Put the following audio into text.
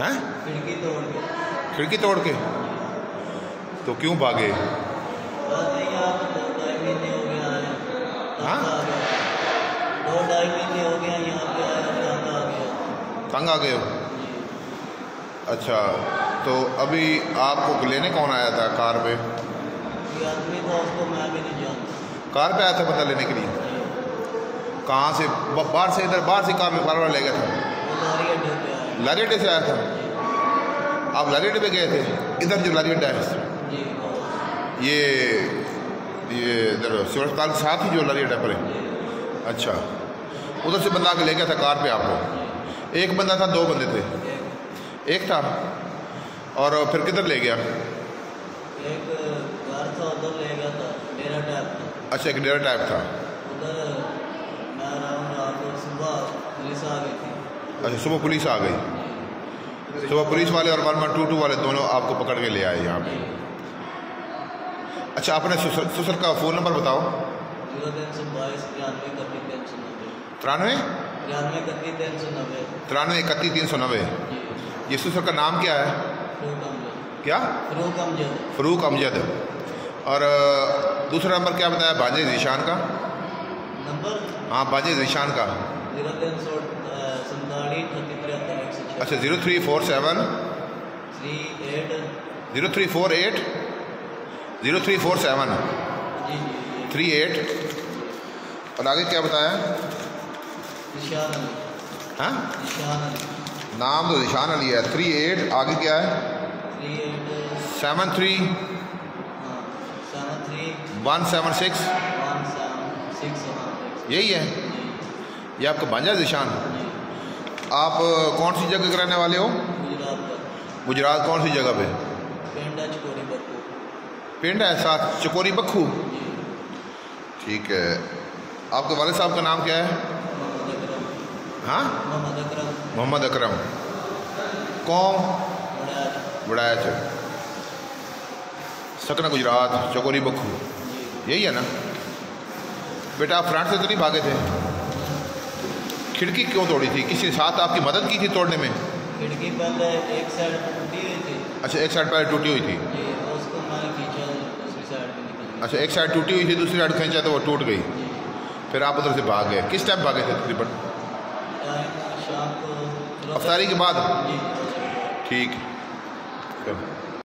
हैं? खिड़की तोड़ के। खिड़की तोड़ के तो क्यों भागे? हो? तंग आ गए हो? अच्छा तो अभी आपको लेने कौन आया था कार पे? कार पे आया था पता लेने के लिए? कहाँ से? बाहर से इधर, बाहर से कार में कार वाला ले गया था? वो लारी अड्डे पे आया लारी अड्डे से आया था। आप लारी अड्डे पे गए थे? इधर जो लारी अड्डा है। ये ये इधर अस्पताल के साथ ही जो लारी अड्डा पर है अच्छा। उधर से बंदा आके ले गया था कार पे आपको। एक बंदा था दो बंदे थे। एक था। और फिर किधर ले गया? एक घर था उधर ले गया था डेरा टाइप था। अच्छा एक डेरा टाइप था। उधर मैं रहा हूँ रात को सुबह पुलिस आ गई थी अच्छा सुबह पुलिस आ गई। सुबह पुलिस वाले और वन वन टू टू वाले दोनों आपको पकड़ के ले आए यहाँ पे। अच्छा आपने सुसर ससुर का फ़ोन नंबर बताओ। तिरानवे? तिरानवे इकतीस तीन सौ नब्बे। ये ससुर का नाम क्या है? क्या? फरूक अमजद। फ़रूक अमजद और दूसरा नंबर क्या बताया? बाजे जीशान का? नंबर? हाँ बाजे जीशान का। अच्छा zero three four seven. Three eight. Zero three four eight. Zero three four seven. Three eight. और आगे क्या बताया? हाँ? नाम तो निशान अली है। थ्री एट आगे क्या है? एट। Seven three. हाँ वन सेवन सिक्स। हाँ यही है। ये आपका भांजा निशान? जी आप कौन सी जगह के रहने वाले हो? गुजरात कौन सी जगह पे? पेंडा है साथ चकोरी बखू ठीक है। आपके वाले साहब का नाम क्या है? हाँ? मोहम्मद अकरम। मोहम्मद अकरम। कौम बड़ा बड़ायच सकना गुजरात चकोरी बखू यही है ना? बेटा आप फ्रंट से तो नहीं भागे थे? खिड़की क्यों तोड़ी थी? किसी ने साथ आपकी मदद की थी तोड़ने में? खिड़की पहले एक साइड टूटी हुई थी। अच्छा एक साइड पहले टूटी हुई थी। अच्छा एक साइड टूटी हुई थी दूसरी साइड खींचा तो वो टूट गई। फिर आप उधर से भाग गए। किस टाइम भागे थे तकरीबन? अफ्तारी के बाद? ठीक।